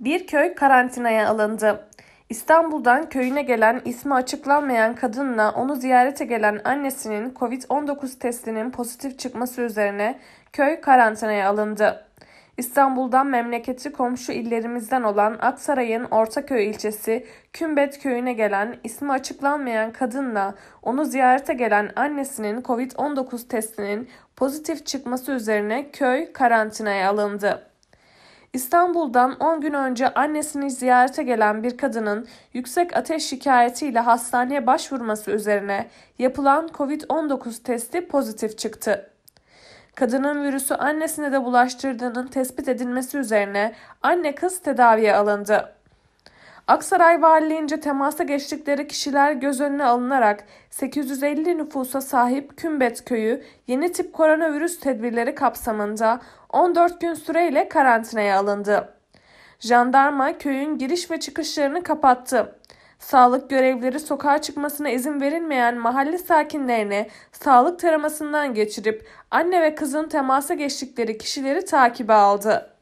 Bir köy karantinaya alındı. İstanbul'dan köyüne gelen ismi açıklanmayan kadınla onu ziyarete gelen annesinin Covid-19 testinin pozitif çıkması üzerine köy karantinaya alındı. İstanbul'dan memleketi komşu illerimizden olan Aksaray'ın Ortaköy ilçesi Kümbet köyüne gelen ismi açıklanmayan kadınla onu ziyarete gelen annesinin Covid-19 testinin pozitif çıkması üzerine köy karantinaya alındı. İstanbul'dan 10 gün önce annesini ziyarete gelen bir kadının yüksek ateş şikayetiyle hastaneye başvurması üzerine yapılan COVID-19 testi pozitif çıktı. Kadının virüsü annesine de bulaştırdığının tespit edilmesi üzerine anne kız tedaviye alındı. Aksaray Valiliğince temasa geçtikleri kişiler göz önüne alınarak 850 nüfusa sahip Kümbet köyü yeni tip koronavirüs tedbirleri kapsamında 14 gün süreyle karantinaya alındı. Jandarma köyün giriş ve çıkışlarını kapattı. Sağlık görevlileri sokağa çıkmasına izin verilmeyen mahalle sakinlerini sağlık taramasından geçirip anne ve kızın temasa geçtikleri kişileri takibe aldı.